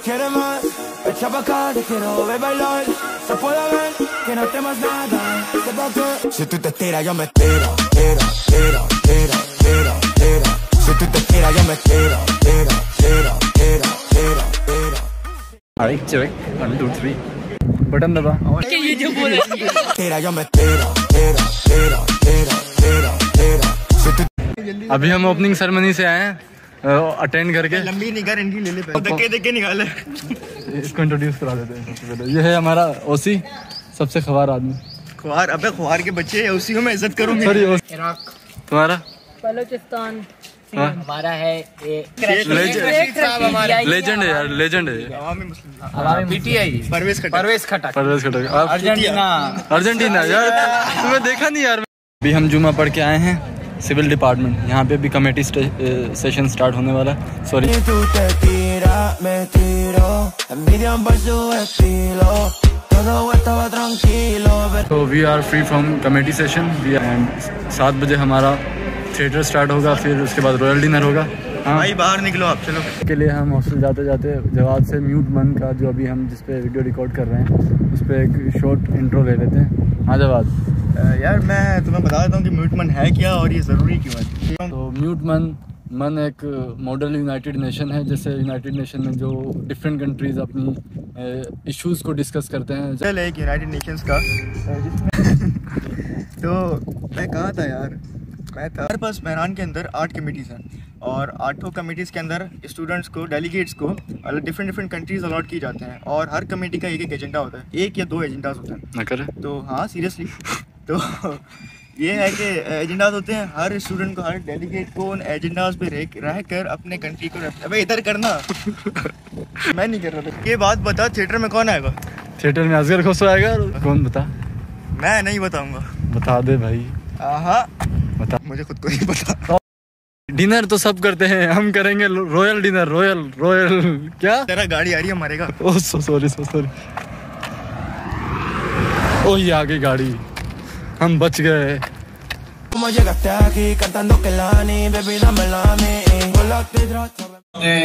Echa pa' acá, te quiero ver bailar. Se puede ver que no temas nada. ¿Qué pa' qué? Si tú te tiras, yo me tiro, tiro, tiro, tiro, tiro, tiro. Si tú te tiras, yo me tiro, tiro, tiro, tiro, tiro, tiro. Alright, check. One, two, three. Button दबा Tira, yo me tiro, tiro, tiro, tiro, tiro, tiro. Si tú अभी हम opening ceremony से आए हैं attend करके। लंबी निगाह इनकी ले ले धक्के धक्के निकाले इसको इंट्रोड्यूस करा देते हैं सबसे पहले। ये है हमारा ओसी सबसे खबार आदमी। खुआर अबे खुआर के बच्चे हैं उसी को मैं इज़्ज़त करूँगी। Sorry Iraq. तुम्हारा? बलूचिस्तान। हाँ? हमारा है ये लेजेंड है। यार लेजेंड है। PTI Pervez Khattar Pervez Khattak. Pervez Khattak. Argentina. Argentina यार तुम्हें देखा नहीं यार? अभी हम जुमा पढ़ के आए हैं। Civil department. यहाँ पे भी कमेटी सेशन स्टार्ट होने वाला है। सॉरी तो we are free from committee session we end सात बजे हमारा थिएटर स्टार्ट होगा फिर उसके बाद रॉयल डिनर होगा। हाँ। भाई बाहर निकलो आप चलो। के लिए हम हॉस्टल जाते जाते जवाब से म्यूट मन का जो अभी हम जिस पे वीडियो रिकॉर्ड कर रहे हैं उस पर एक शॉर्ट इंट्रो ले लेते हैं। हाँ जवाब। यार मैं तुम्हें बता देता हूँ कि म्यूटमन है क्या और ये ज़रूरी क्यों है? तो म्यूट मन मन एक मॉडल यूनाइटेड नेशन है जैसे यूनाइटेड नेशन में जो डिफरेंट कंट्रीज़ अपनी इश्यूज़ को डिस्कस करते हैं। चल एक यूनाइटेड नेशंस का। तो मैं कहा था यार? मैं था हमारे पास बहरान के अंदर आठ कमेटीज़ हैं और आठों कमेटीज़ के अंदर स्टूडेंट्स को डेलीगेट्स को अलग डिफरेंट डिफरेंट कंट्रीज़ अलॉट किए जाते हैं और हर कमेटी का एक एक एजेंडा होता है। एक या दो एजेंडाज होते हैं। तो हाँ सीरियसली तो ये है कि एजेंडाज होते हैं। हर स्टूडेंट को हर डेलीगेट को उन एजेंडाज पे रह रह कर अपने कंट्री को अबे इधर करना। मैं नहीं कर रहा था। ये बात बता थिएटर में कौन आएगा? थिएटर में असगर खुश आएगा और कौन बता? मैं नहीं बताऊँगा। बता दे भाई। बता। मुझे खुद को नहीं पता। डिनर तो सब करते हैं। हम करेंगे रॉयल डिनर रॉयल रॉयल क्या? तेरा गाड़ी आ रही है मरेगा। ओह सो सॉरी सॉरी ओह ये आ गई गाड़ी। हम बच गए।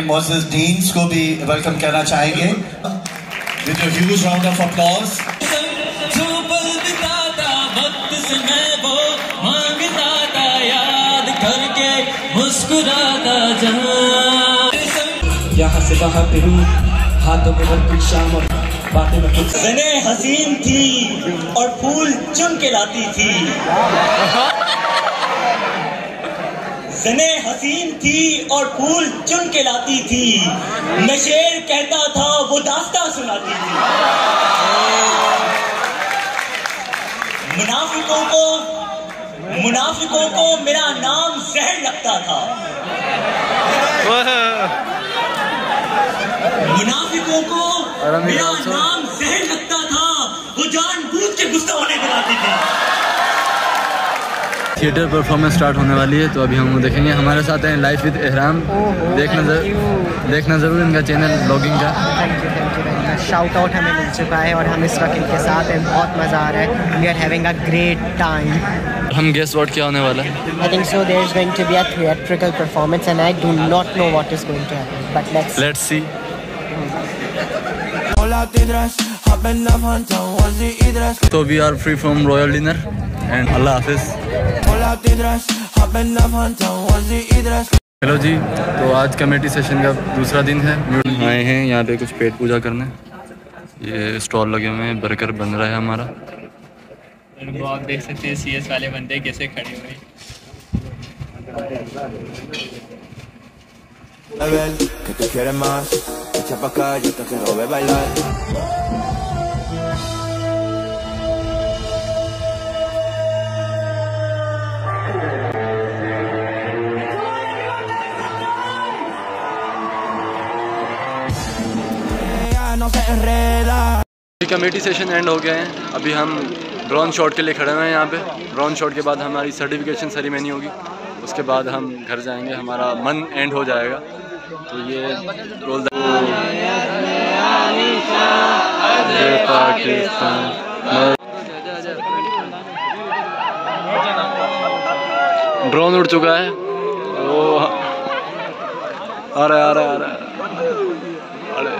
मोसेस डीन्स को भी वेलकम कहना चाहेंगे with a huge round of applause जो पल बिताता वक्त से मैं वो माँगता था याद करके मुस्कुराता जहाँ यहाँ से वहाँ फिरूं हाथों में हर कुछ शाम और बातें में कुछ हसीन थी और फूल चुन के लाती थी। जने हसीन थी और फूल चुन के लाती थी। मैं शेर कहता था वो दास्ता सुनाती थी। मुनाफिकों को मुनाफिकों को मेरा नाम जहर लगता था। मुनाफिकों को मेरा नाम जहर लगता था वो जानबूझ के गुस्सा होने दिलाती थी। थिएटर परफॉर्मेंस स्टार्ट होने वाली है तो अभी हम देखेंगे। हमारे साथ हैं लाइफ विद एहराम देखना ज़रूर देखना ज़रूर इनका चैनल ब्लॉगिंग का। Thank you thank you very much shout out हमें मिल चुका है और हम इस वक्त इनके साथ हैं। बहुत मज़ा आ रहा है। We are having a great time हम गेस वॉट क्या होने वाला है? I think so there is going to be a theatrical performance and I do not know what is going to happen but let's let's see तो we are free from royal dinner and अल्लाह हाफिज़. Hello जी तो आज committee session का दूसरा दिन है। आए हैं यहाँ पे कुछ पेट पूजा करने। ये स्टॉल लगे हुए हैं बर्गर बन रहा है हमारा। वो आप देख सकते हैं सीएस वाले बंदे कैसे खड़े हुए Echa pa' acá, yo te quiero ver bailar. Committee session end हो गए हैं। अभी हम ड्रोन शॉट के लिए खड़े हुए हैं यहाँ पे। ड्रोन शॉट के बाद हमारी सर्टिफिकेशन सेरेमनी होगी। उसके बाद हम घर जाएँगे। हमारा मन एंड हो जाएगा। तो ये रोल ड्रोन उड़ चुका है। रहा आ रहा है अरे।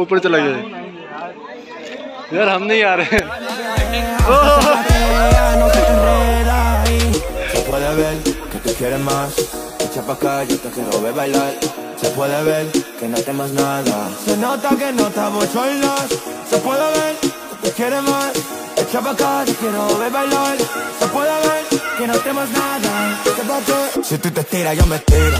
ऊपर चला गया। यार, हम नहीं आ रहे। Más. Echa pa' acá, yo te quiero ver bailar. Se puede ver que no temas nada. Se nota que no estamos solos. Se puede ver que tú quieres más. Echa pa' acá, yo quiero ver bailar. Se puede ver que no temas nada. ¿Qué pa' qué? Si tú te tiras, yo me tiro.